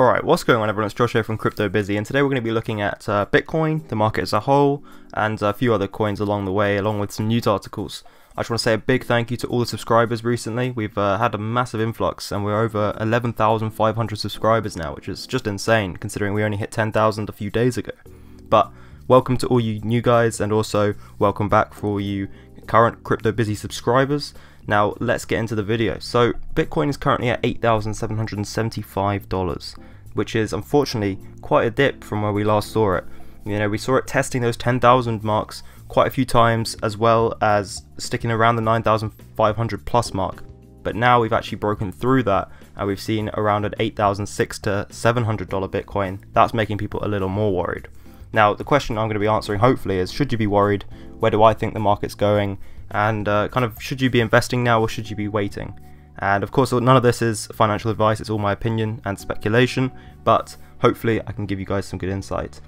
Alright, what's going on everyone? It's Josh here from Crypto Busy and today we're going to be looking at uh, Bitcoin, the market as a whole, and a few other coins along the way, along with some news articles. I just want to say a big thank you to all the subscribers recently. We've uh, had a massive influx and we're over 11,500 subscribers now, which is just insane considering we only hit 10,000 a few days ago. But welcome to all you new guys and also welcome back for all you current Crypto Busy subscribers. Now let's get into the video. So Bitcoin is currently at $8,775 which is unfortunately quite a dip from where we last saw it. You know, we saw it testing those 10,000 marks quite a few times as well as sticking around the 9,500 plus mark. But now we've actually broken through that and we've seen around an 8,006 to $700 Bitcoin. That's making people a little more worried. Now, the question I'm going to be answering hopefully is should you be worried? Where do I think the market's going? And uh, kind of should you be investing now or should you be waiting? And of course, none of this is financial advice, it's all my opinion and speculation, but hopefully I can give you guys some good insight.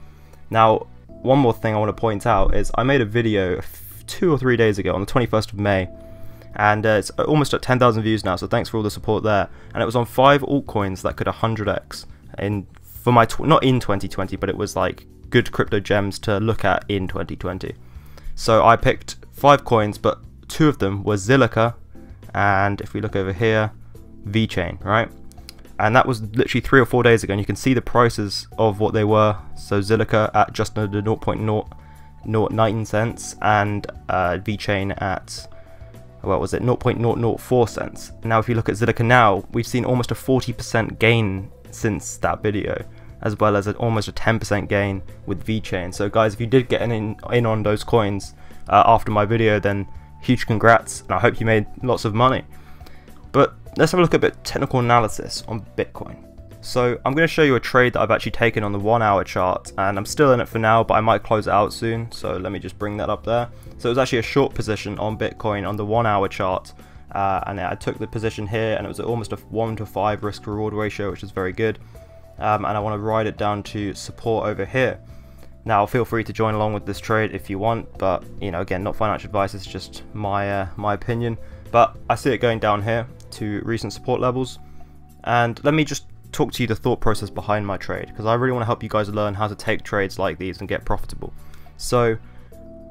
Now, one more thing I want to point out is I made a video two or three days ago on the 21st of May, and uh, it's almost at 10,000 views now, so thanks for all the support there. And it was on five altcoins that could 100x in for my not in 2020, but it was like good crypto gems to look at in 2020. So I picked five coins, but two of them were Zilliqa and if we look over here, VeChain, right? And that was literally three or four days ago, and you can see the prices of what they were. So Zilliqa at just under 0.019 cents, and uh, VeChain at what was it 0.004 cents. Now, if you look at Zilliqa now, we've seen almost a 40% gain since that video, as well as almost a 10% gain with VeChain. So, guys, if you did get in in on those coins uh, after my video, then huge congrats, and I hope you made lots of money. But let's have a look at a bit technical analysis on Bitcoin. So I'm going to show you a trade that I've actually taken on the one hour chart and I'm still in it for now but I might close it out soon so let me just bring that up there. So it was actually a short position on Bitcoin on the one hour chart uh, and I took the position here and it was almost a 1 to 5 risk reward ratio which is very good um, and I want to ride it down to support over here. Now, feel free to join along with this trade if you want, but you know, again, not financial advice. It's just my uh, my opinion. But I see it going down here to recent support levels, and let me just talk to you the thought process behind my trade because I really want to help you guys learn how to take trades like these and get profitable. So,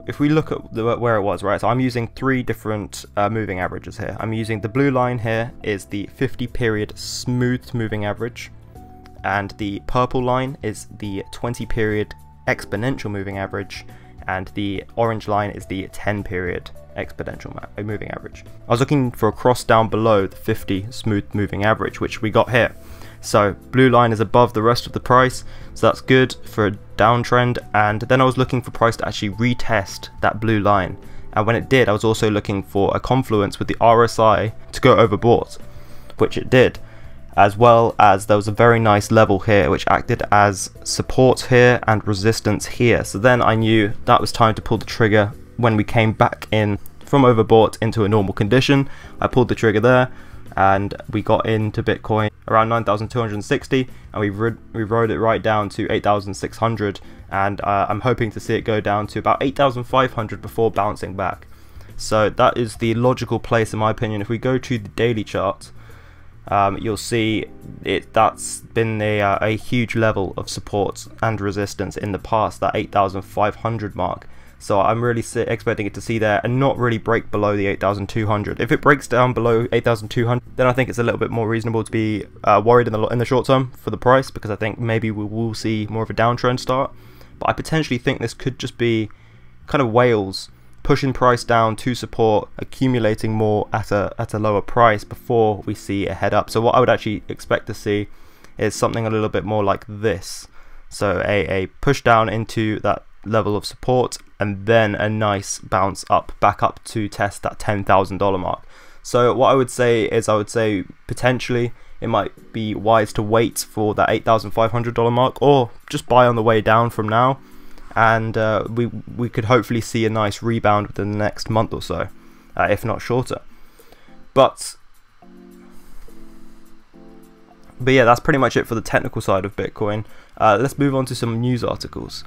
if we look at the, where it was, right? So I'm using three different uh, moving averages here. I'm using the blue line here is the 50 period smooth moving average, and the purple line is the 20 period exponential moving average, and the orange line is the 10 period exponential uh, moving average. I was looking for a cross down below the 50 smooth moving average, which we got here. So blue line is above the rest of the price, so that's good for a downtrend. And then I was looking for price to actually retest that blue line. And when it did, I was also looking for a confluence with the RSI to go overbought, which it did as well as there was a very nice level here which acted as support here and resistance here. So then I knew that was time to pull the trigger when we came back in from overbought into a normal condition. I pulled the trigger there and we got into Bitcoin around 9,260 and we, we rode it right down to 8,600 and uh, I'm hoping to see it go down to about 8,500 before bouncing back. So that is the logical place in my opinion. If we go to the daily chart um, you'll see it that's been a, uh, a huge level of support and resistance in the past, that 8,500 mark. So I'm really expecting it to see there and not really break below the 8,200. If it breaks down below 8,200, then I think it's a little bit more reasonable to be uh, worried in the in the short term for the price because I think maybe we will see more of a downtrend start. But I potentially think this could just be kind of whales pushing price down to support, accumulating more at a at a lower price before we see a head up. So what I would actually expect to see is something a little bit more like this. So a, a push down into that level of support and then a nice bounce up back up to test that $10,000 mark. So what I would say is I would say potentially it might be wise to wait for that $8,500 mark or just buy on the way down from now and uh, we we could hopefully see a nice rebound within the next month or so, uh, if not shorter. But but yeah, that's pretty much it for the technical side of Bitcoin. Uh, let's move on to some news articles.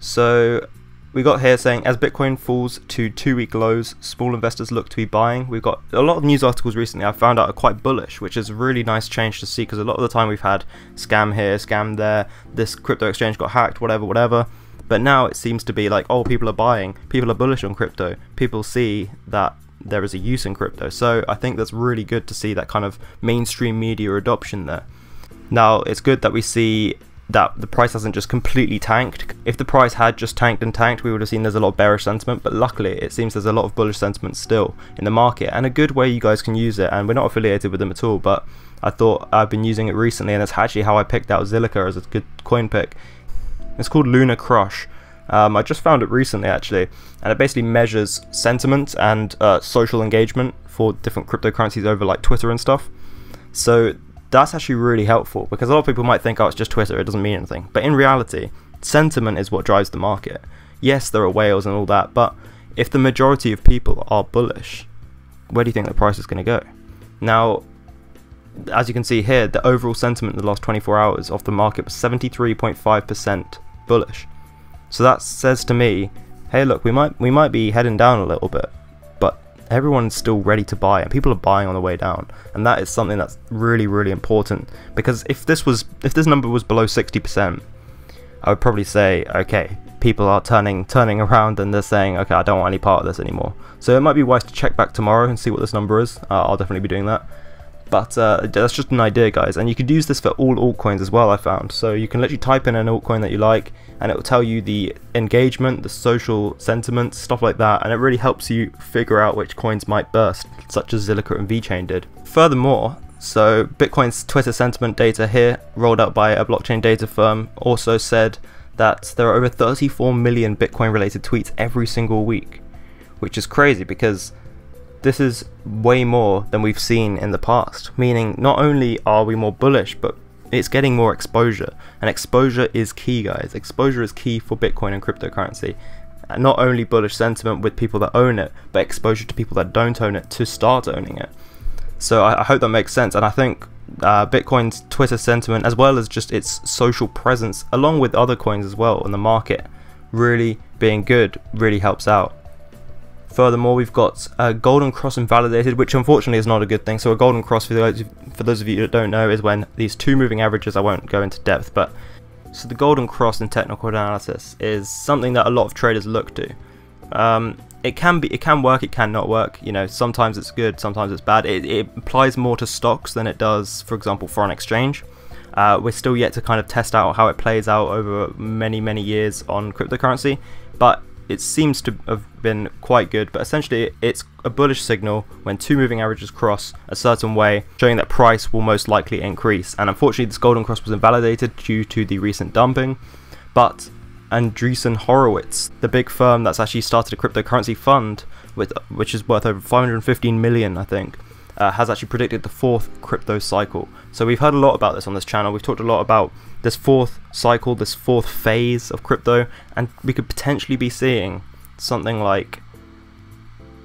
So we got here saying as Bitcoin falls to two week lows, small investors look to be buying. We've got a lot of news articles recently I found out are quite bullish, which is a really nice change to see because a lot of the time we've had scam here, scam there, this crypto exchange got hacked, whatever, whatever. But now it seems to be like, oh, people are buying, people are bullish on crypto, people see that there is a use in crypto. So I think that's really good to see that kind of mainstream media adoption there. Now, it's good that we see that the price hasn't just completely tanked. If the price had just tanked and tanked, we would have seen there's a lot of bearish sentiment, but luckily it seems there's a lot of bullish sentiment still in the market and a good way you guys can use it. And we're not affiliated with them at all, but I thought I've been using it recently and it's actually how I picked out Zilliqa as a good coin pick. It's called Lunar Crush. Um, I just found it recently actually, and it basically measures sentiment and uh, social engagement for different cryptocurrencies over like Twitter and stuff. So that's actually really helpful because a lot of people might think, oh, it's just Twitter, it doesn't mean anything. But in reality, sentiment is what drives the market. Yes, there are whales and all that, but if the majority of people are bullish, where do you think the price is going to go? Now, as you can see here, the overall sentiment in the last 24 hours of the market was 73.5% bullish. So that says to me, hey, look, we might we might be heading down a little bit but everyone's still ready to buy and people are buying on the way down. And that is something that's really really important because if this was if this number was below 60% I would probably say okay people are turning turning around and they're saying okay I don't want any part of this anymore. So it might be wise to check back tomorrow and see what this number is. Uh, I'll definitely be doing that but uh, that's just an idea guys and you could use this for all altcoins as well I found. So you can literally type in an altcoin that you like and it will tell you the engagement the social sentiment stuff like that and it really helps you figure out which coins might burst such as Zilliqa and VeChain did. Furthermore so Bitcoin's Twitter sentiment data here rolled out by a blockchain data firm also said that there are over 34 million Bitcoin related tweets every single week which is crazy because this is way more than we've seen in the past, meaning not only are we more bullish, but it's getting more exposure. And exposure is key, guys. Exposure is key for Bitcoin and cryptocurrency. And not only bullish sentiment with people that own it, but exposure to people that don't own it to start owning it. So I, I hope that makes sense. And I think uh, Bitcoin's Twitter sentiment, as well as just its social presence, along with other coins as well in the market, really being good, really helps out. Furthermore, we've got a golden cross invalidated, which unfortunately is not a good thing. So a golden cross, for those, for those of you that don't know, is when these two moving averages, I won't go into depth, but so the golden cross in technical analysis is something that a lot of traders look to. Um, it can be, it can work, it can not work. You know, sometimes it's good, sometimes it's bad. It, it applies more to stocks than it does, for example, foreign exchange. Uh, we're still yet to kind of test out how it plays out over many, many years on cryptocurrency, but it seems to have been quite good, but essentially it's a bullish signal when two moving averages cross a certain way, showing that price will most likely increase. And unfortunately, this golden cross was invalidated due to the recent dumping, but Andreessen Horowitz, the big firm that's actually started a cryptocurrency fund, with which is worth over 515 million, I think, uh, has actually predicted the fourth crypto cycle. So we've heard a lot about this on this channel. We've talked a lot about this fourth cycle, this fourth phase of crypto, and we could potentially be seeing something like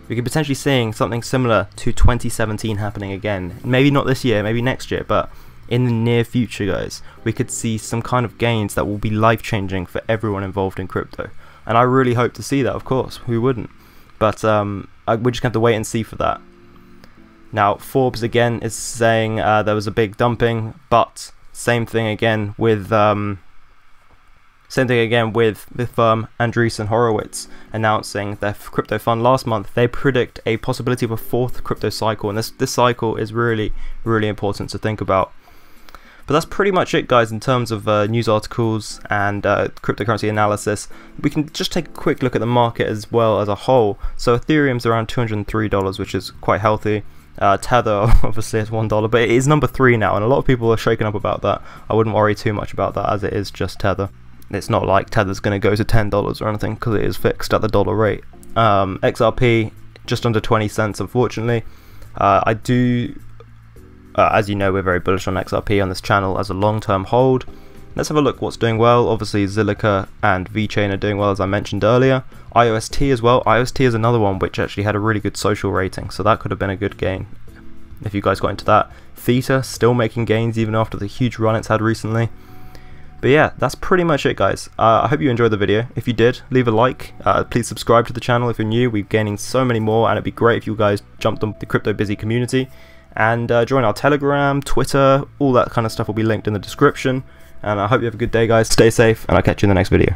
we could potentially seeing something similar to 2017 happening again. Maybe not this year, maybe next year, but in the near future, guys, we could see some kind of gains that will be life changing for everyone involved in crypto. And I really hope to see that, of course. Who wouldn't? But um, we're just going to have to wait and see for that. Now, Forbes again is saying uh, there was a big dumping, but same thing again with um, same thing again with the firm Andreessen Horowitz announcing their crypto fund last month. They predict a possibility of a fourth crypto cycle, and this this cycle is really really important to think about. But that's pretty much it, guys, in terms of uh, news articles and uh, cryptocurrency analysis. We can just take a quick look at the market as well as a whole. So Ethereum's around $203, which is quite healthy. Uh, Tether obviously is one dollar, but it is number three now, and a lot of people are shaken up about that. I wouldn't worry too much about that, as it is just Tether. It's not like Tether's going to go to ten dollars or anything because it is fixed at the dollar rate. Um, XRP just under 20 cents, unfortunately. Uh, I do, uh, as you know, we're very bullish on XRP on this channel as a long-term hold. Let's have a look what's doing well. Obviously, Zilliqa and VeChain are doing well, as I mentioned earlier. IOST as well. IOST is another one which actually had a really good social rating, so that could have been a good gain if you guys got into that. Theta still making gains even after the huge run it's had recently. But yeah, that's pretty much it guys. Uh, I hope you enjoyed the video. If you did, leave a like. Uh, please subscribe to the channel if you're new. We're gaining so many more and it'd be great if you guys jumped on the Crypto Busy community and uh, join our Telegram, Twitter, all that kind of stuff will be linked in the description. And I hope you have a good day, guys. Stay safe, and I'll catch you in the next video.